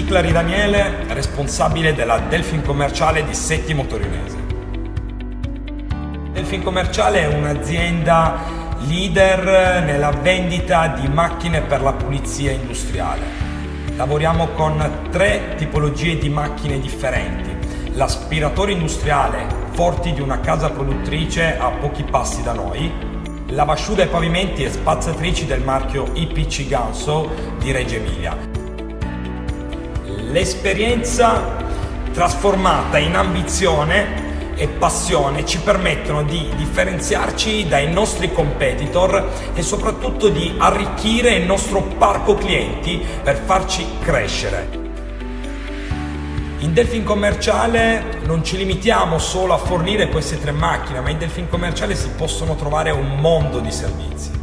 Ticlari Daniele, responsabile della Delfin Commerciale di Settimo Torinese. Delfin Commerciale è un'azienda leader nella vendita di macchine per la pulizia industriale. Lavoriamo con tre tipologie di macchine differenti. L'aspiratore industriale, forti di una casa produttrice a pochi passi da noi, lavasciuga e pavimenti e spazzatrici del marchio IPC Ganso di Reggio Emilia l'esperienza trasformata in ambizione e passione ci permettono di differenziarci dai nostri competitor e soprattutto di arricchire il nostro parco clienti per farci crescere. In Delfin Commerciale non ci limitiamo solo a fornire queste tre macchine, ma in Delfin Commerciale si possono trovare un mondo di servizi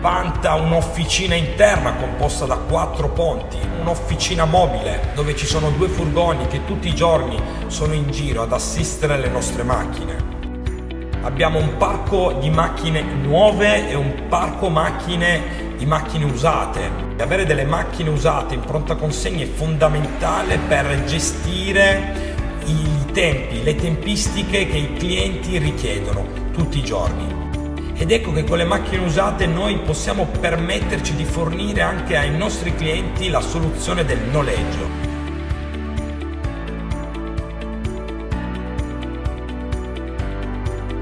vanta un'officina interna composta da quattro ponti, un'officina mobile dove ci sono due furgoni che tutti i giorni sono in giro ad assistere le nostre macchine. Abbiamo un parco di macchine nuove e un parco macchine di macchine usate. Avere delle macchine usate in pronta consegna è fondamentale per gestire i tempi, le tempistiche che i clienti richiedono tutti i giorni. Ed ecco che con le macchine usate noi possiamo permetterci di fornire anche ai nostri clienti la soluzione del noleggio.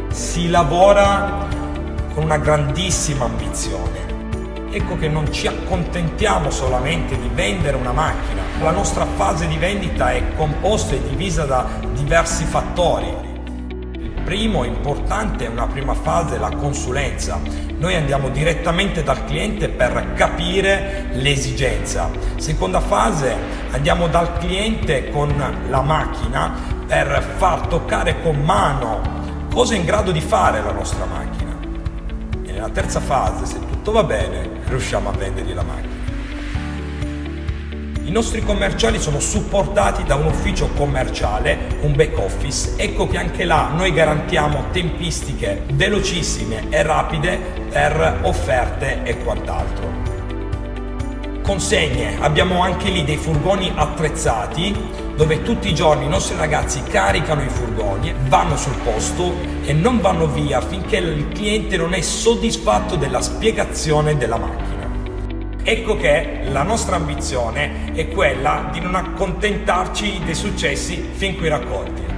Si lavora con una grandissima ambizione. Ecco che non ci accontentiamo solamente di vendere una macchina. La nostra fase di vendita è composta e divisa da diversi fattori primo importante è una prima fase la consulenza. Noi andiamo direttamente dal cliente per capire l'esigenza. Seconda fase andiamo dal cliente con la macchina per far toccare con mano cosa è in grado di fare la nostra macchina. E nella terza fase, se tutto va bene, riusciamo a vendergli la macchina. I nostri commerciali sono supportati da un ufficio commerciale, un back office, ecco che anche là noi garantiamo tempistiche velocissime e rapide per offerte e quant'altro. Consegne, abbiamo anche lì dei furgoni attrezzati dove tutti i giorni i nostri ragazzi caricano i furgoni, vanno sul posto e non vanno via finché il cliente non è soddisfatto della spiegazione della macchina. Ecco che la nostra ambizione è quella di non accontentarci dei successi fin qui raccolti.